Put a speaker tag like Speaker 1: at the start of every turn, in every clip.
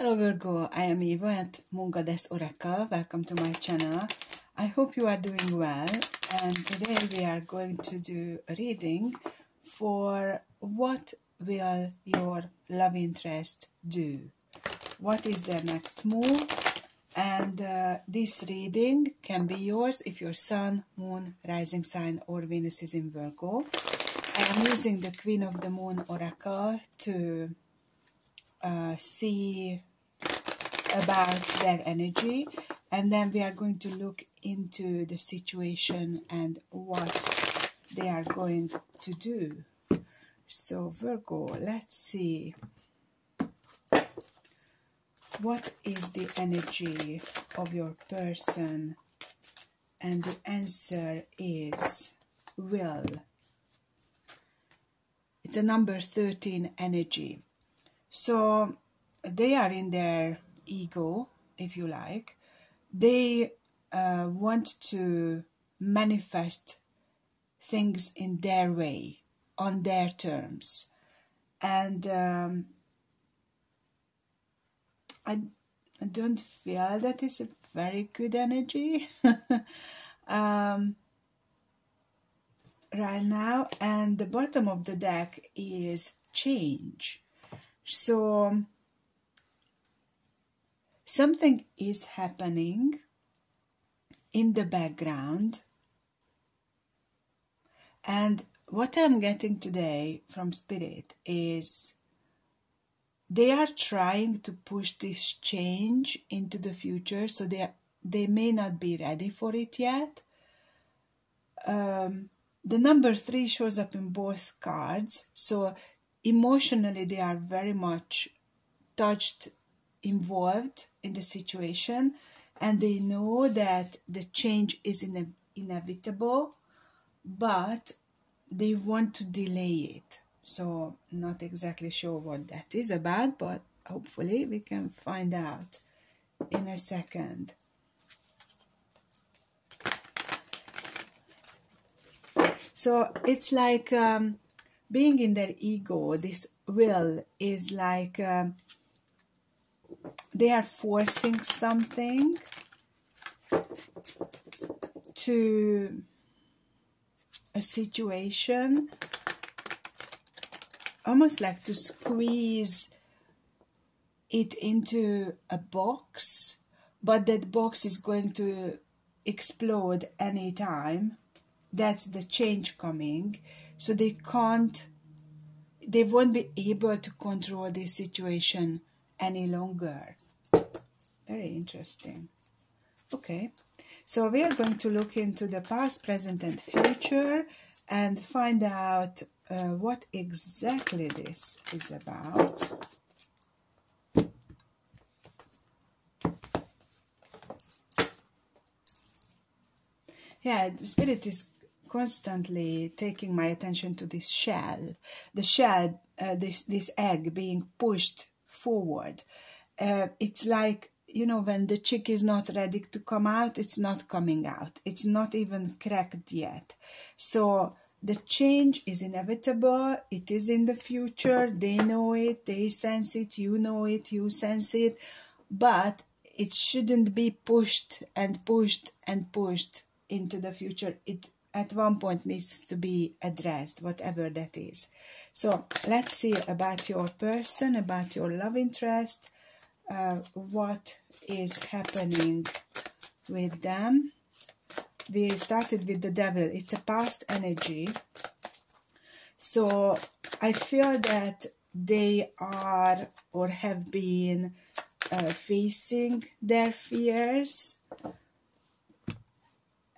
Speaker 1: Hello Virgo, I am Eva at Moon Goddess Oracle. Welcome to my channel. I hope you are doing well and today we are going to do a reading for what will your love interest do? What is their next move? And uh, this reading can be yours if your Sun, Moon, Rising Sign or Venus is in Virgo. I am using the Queen of the Moon Oracle to uh, see about their energy and then we are going to look into the situation and what they are going to do. So Virgo, let's see. What is the energy of your person? And the answer is will. It's a number 13 energy. So they are in their ego, if you like, they uh, want to manifest things in their way, on their terms. And um, I, I don't feel that is a very good energy um, right now. And the bottom of the deck is change. So something is happening in the background. And what i'm getting today from spirit is they are trying to push this change into the future. So they they may not be ready for it yet. Um, the number three shows up in both cards. So emotionally they are very much touched involved in the situation and they know that the change is ine- inevitable but they want to delay it. So not exactly sure what that is about but hopefully we can find out in a second. So it's like um, being in their ego this will is like um, they are forcing something to a situation almost like to squeeze it into a box but that box is going to explode anytime. That's the change coming. So they can't they won't be able to control this situation any longer very interesting. Okay, so we are going to look into the past, present, and future and find out uh, what exactly this is about. Yeah, the spirit is constantly taking my attention to this shell, the shell, uh, this this egg being pushed forward. Uh, it's like you know, when the chick is not ready to come out, it's not coming out. It's not even cracked yet. So the change is inevitable. It is in the future. They know it. They sense it. You know it. You sense it. But it shouldn't be pushed and pushed and pushed into the future. It at one point needs to be addressed, whatever that is. So let's see about your person, about your love interest, uh, what is happening with them. We started with the devil. It's a past energy. So I feel that they are or have been uh, facing their fears.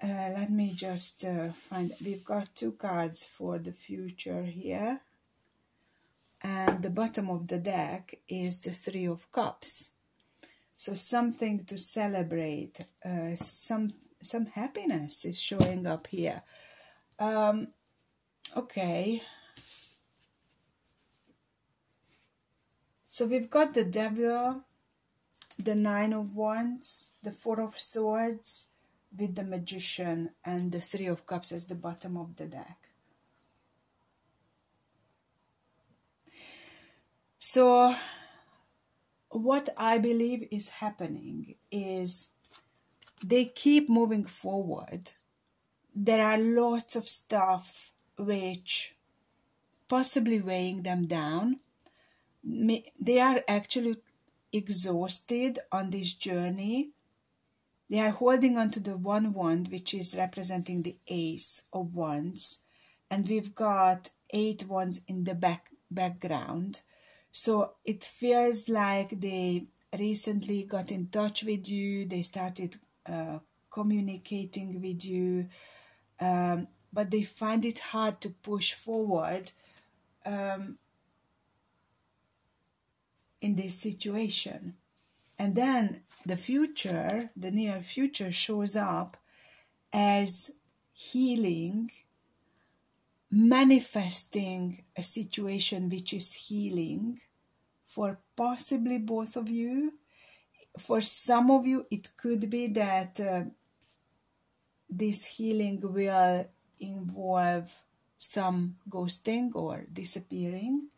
Speaker 1: Uh, let me just uh, find, we've got two cards for the future here. And the bottom of the deck is the three of cups. So something to celebrate uh, some some happiness is showing up here. Um, okay. So we've got the devil the nine of wands the four of swords with the magician and the three of cups as the bottom of the deck So what I believe is happening is they keep moving forward. There are lots of stuff which possibly weighing them down. They are actually exhausted on this journey. They are holding on to the one wand, which is representing the ace of wands, and we've got eight wands in the back background. So it feels like they recently got in touch with you, they started uh, communicating with you, um, but they find it hard to push forward um, in this situation. And then the future, the near future, shows up as healing, manifesting a situation which is healing for possibly both of you. For some of you, it could be that uh, this healing will involve some ghosting or disappearing.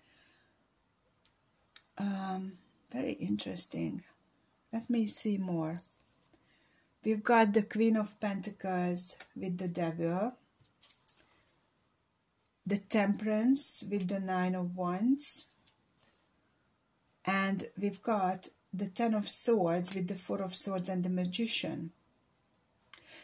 Speaker 1: Um, very interesting. Let me see more. We've got the Queen of Pentacles with the Devil, the Temperance with the Nine of Wands, and we've got the Ten of Swords with the Four of Swords and the Magician.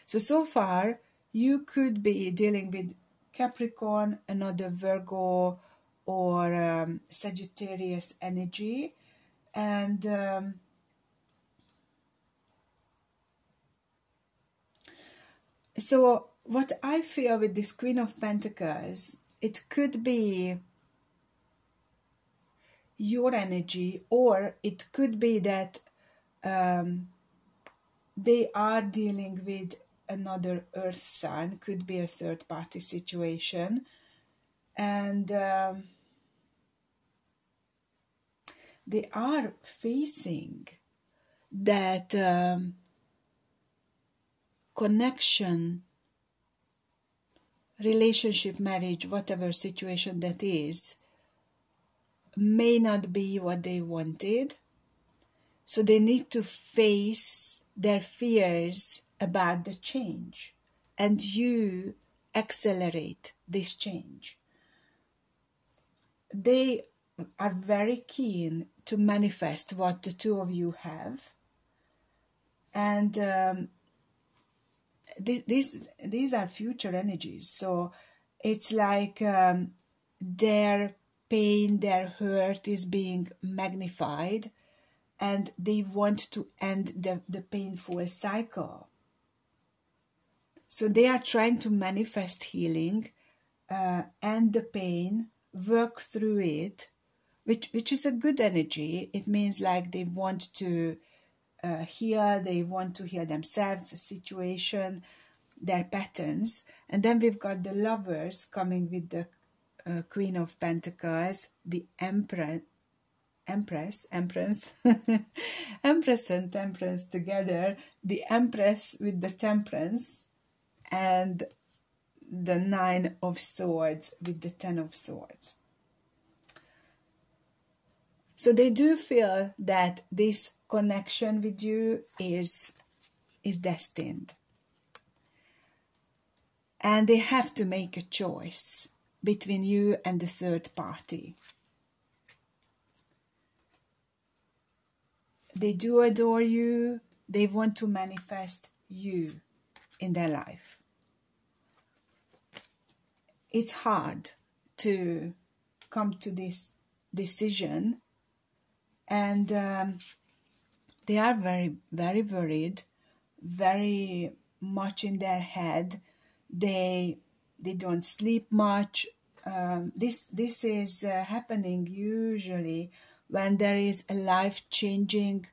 Speaker 1: So, so far, you could be dealing with Capricorn, another Virgo, or um, Sagittarius energy. And um, so, what I feel with this Queen of Pentacles, it could be your energy, or it could be that um, they are dealing with another earth sign, could be a third party situation. And um, they are facing that um, connection, relationship, marriage, whatever situation that is, may not be what they wanted. So they need to face their fears about the change and you accelerate this change. They are very keen to manifest what the two of you have. And um, these, these are future energies. So it's like um, their pain, their hurt is being magnified and they want to end the, the painful cycle. So they are trying to manifest healing, uh, end the pain, work through it, which which is a good energy. It means like they want to uh, heal, they want to heal themselves, the situation, their patterns, and then we've got the lovers coming with the uh, Queen of Pentacles, the Emperor, Empress, Empress, Empress and Temperance together, the Empress with the Temperance, and the Nine of Swords with the Ten of Swords. So they do feel that this connection with you is, is destined. And they have to make a choice between you and the third party. They do adore you, they want to manifest you in their life. It's hard to come to this decision, and um, they are very, very worried, very much in their head. They they don't sleep much. Um, this this is uh, happening usually when there is a life changing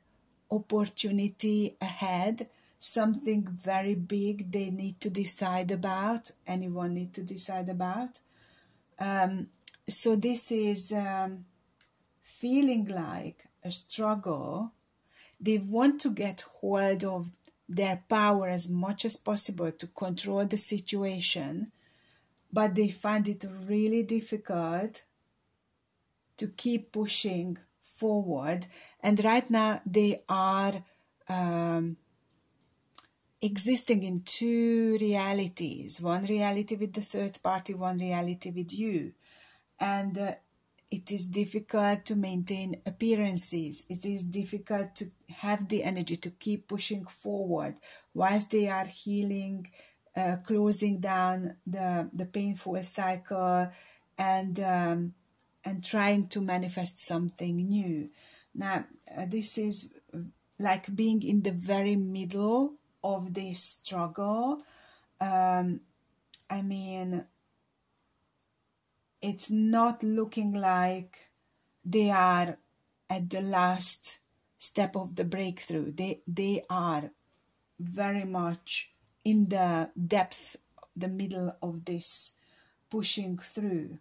Speaker 1: opportunity ahead something very big they need to decide about anyone need to decide about um, so this is um, feeling like a struggle they want to get hold of their power as much as possible to control the situation but they find it really difficult to keep pushing forward. And right now they are um, existing in two realities one reality with the third party one reality with you. And uh, it is difficult to maintain appearances it is difficult to have the energy to keep pushing forward whilst they are healing uh, closing down the the painful cycle and um, and trying to manifest something new now uh, this is like being in the very middle of this struggle. Um, I mean, it's not looking like they are at the last step of the breakthrough. They they are very much in the depth, the middle of this pushing through.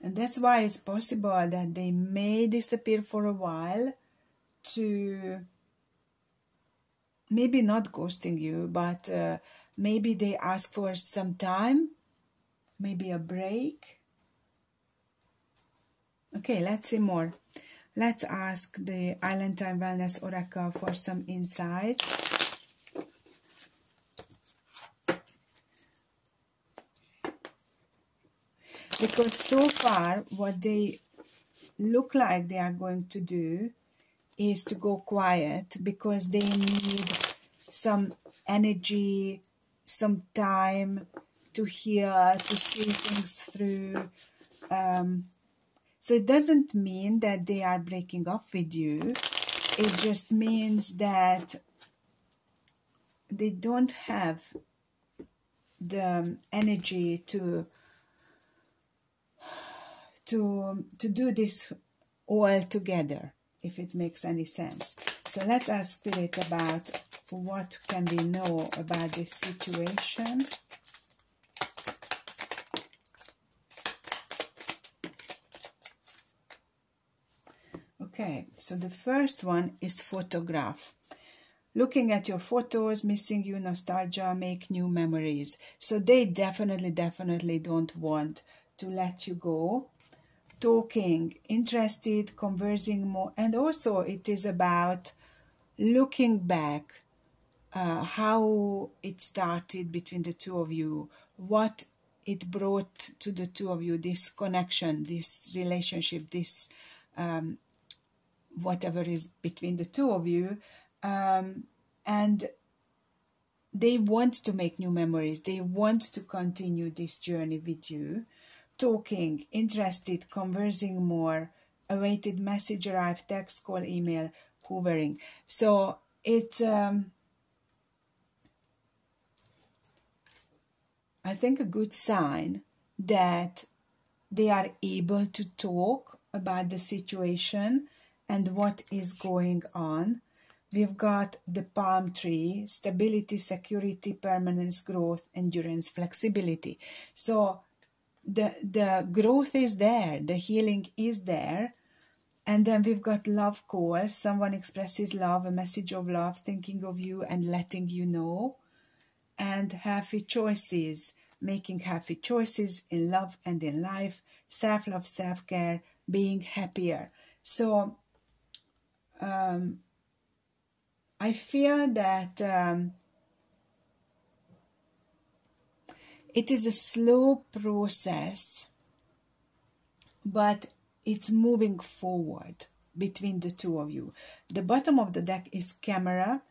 Speaker 1: And that's why it's possible that they may disappear for a while to maybe not ghosting you, but uh, maybe they ask for some time, maybe a break. Okay, let's see more. Let's ask the Island Time Wellness Oracle for some insights. Because so far, what they look like they are going to do is to go quiet because they need some energy, some time to hear, to see things through. Um, so it doesn't mean that they are breaking up with you. It just means that they don't have the energy to to to do this all together if it makes any sense. So let's ask Spirit about what can we know about this situation. Okay, so the first one is photograph. Looking at your photos, missing you, nostalgia, make new memories. So they definitely, definitely don't want to let you go talking, interested, conversing more. And also, it is about looking back uh, how it started between the two of you, what it brought to the two of you, this connection, this relationship, this um, whatever is between the two of you. Um, and they want to make new memories, they want to continue this journey with you talking, interested, conversing more, awaited message arrived, text, call, email, hovering. So it's, um, I think, a good sign that they are able to talk about the situation and what is going on. We've got the palm tree, stability, security, permanence, growth, endurance, flexibility. So the the growth is there the healing is there and then we've got love call someone expresses love a message of love thinking of you and letting you know and happy choices making happy choices in love and in life self love self care being happier so um, i feel that um, It is a slow process, but it's moving forward between the two of you. The bottom of the deck is camera,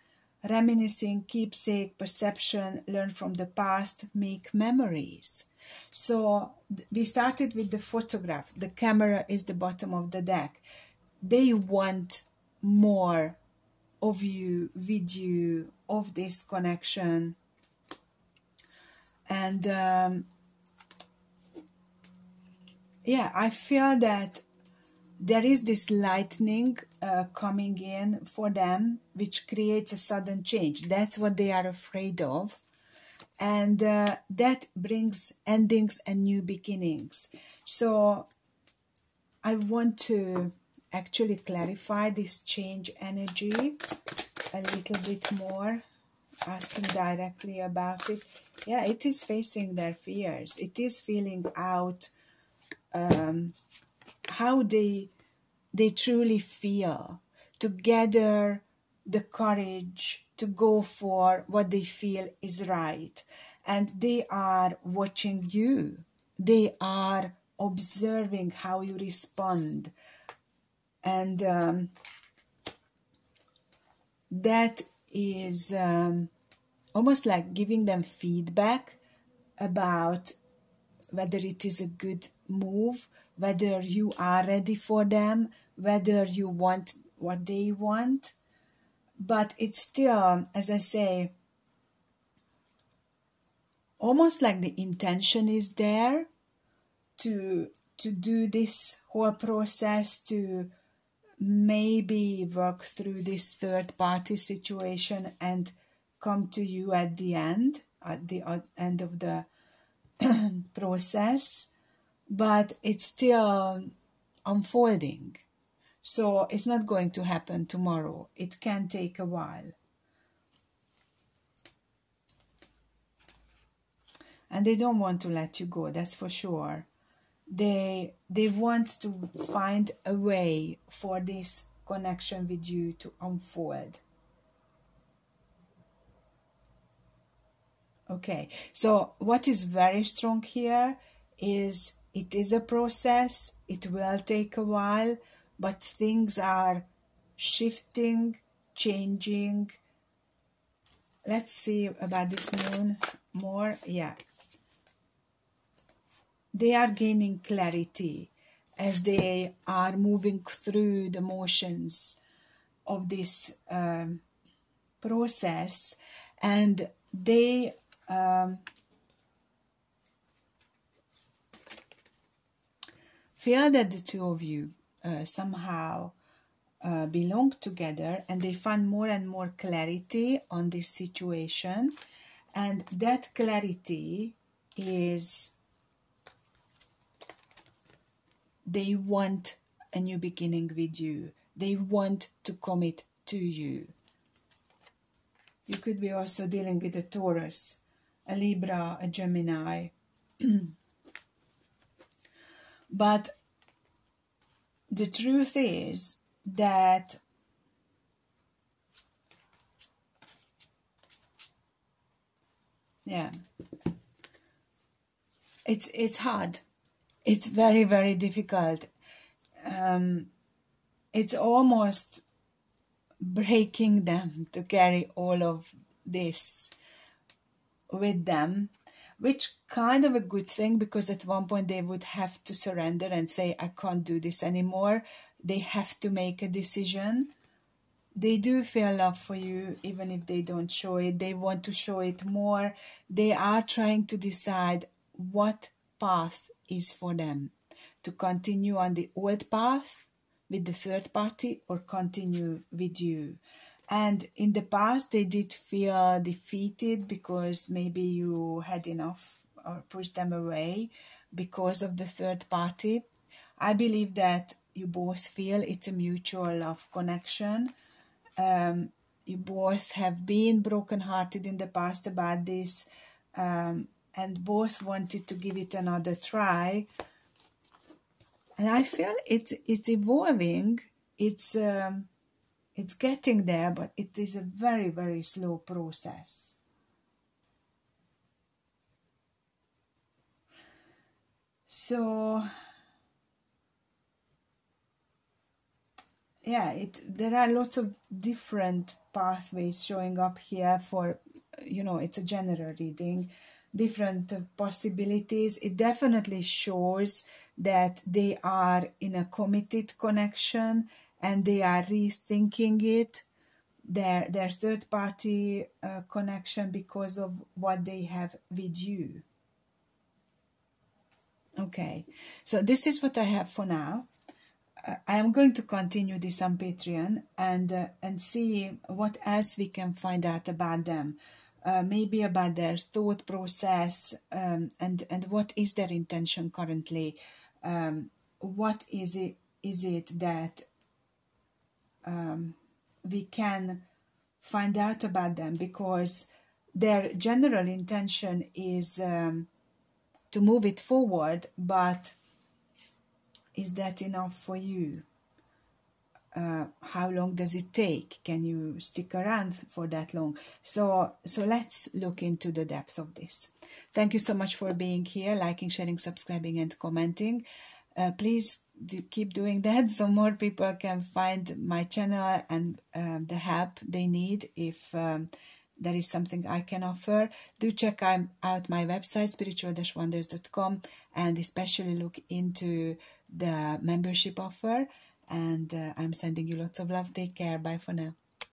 Speaker 1: reminiscing, keepsake, perception, learn from the past, make memories. So we started with the photograph. The camera is the bottom of the deck. They want more of you, with you, of this connection, and um, yeah i feel that there is this lightning uh, coming in for them which creates a sudden change. That's what they are afraid of. And uh, that brings endings and new beginnings. So i want to actually clarify this change energy a little bit more asking directly about it yeah it is facing their fears it is feeling out um, how they they truly feel, to gather the courage to go for what they feel is right. And they are watching you, they are observing how you respond. And um, that is um, almost like giving them feedback about whether it is a good move, whether you are ready for them, whether you want what they want. But it's still, as I say, almost like the intention is there to to do this whole process to maybe work through this third party situation and come to you at the end at the end of the process but it's still unfolding. So it's not going to happen tomorrow. It can take a while. And they don't want to let you go that's for sure they they want to find a way for this connection with you to unfold. Okay so what is very strong here is it is a process it will take a while but things are shifting changing. Let's see about this moon more yeah they are gaining clarity as they are moving through the motions of this um, process. And they um, feel that the two of you uh, somehow uh, belong together and they find more and more clarity on this situation. And that clarity is they want a new beginning with you. They want to commit to you. You could be also dealing with a Taurus, a Libra, a Gemini. but the truth is that yeah it's it's hard it's very very difficult. Um, it's almost breaking them to carry all of this with them which kind of a good thing because at one point they would have to surrender and say i can't do this anymore. They have to make a decision. They do feel love for you even if they don't show it. They want to show it more. They are trying to decide what path is for them to continue on the old path with the third party or continue with you. And in the past, they did feel defeated because maybe you had enough or pushed them away because of the third party. I believe that you both feel it's a mutual love connection. Um, you both have been brokenhearted in the past about this. Um, and both wanted to give it another try. And i feel it's it's evolving. It's um, it's getting there but it is a very very slow process. So yeah it there are lots of different pathways showing up here for you know it's a general reading different possibilities. It definitely shows that they are in a committed connection and they are rethinking it their their third party uh, connection because of what they have with you okay so this is what i have for now uh, i am going to continue this on patreon and uh, and see what else we can find out about them uh, maybe about their thought process um, and and what is their intention currently? Um, what is it is it that um, we can find out about them? Because their general intention is um, to move it forward but is that enough for you uh, how long does it take can you stick around for that long so so let's look into the depth of this thank you so much for being here liking sharing subscribing and commenting uh, please do keep doing that so more people can find my channel and um, the help they need if um, there is something I can offer. Do check out my website, spiritual-wonders.com, and especially look into the membership offer. And uh, I'm sending you lots of love. Take care. Bye for now.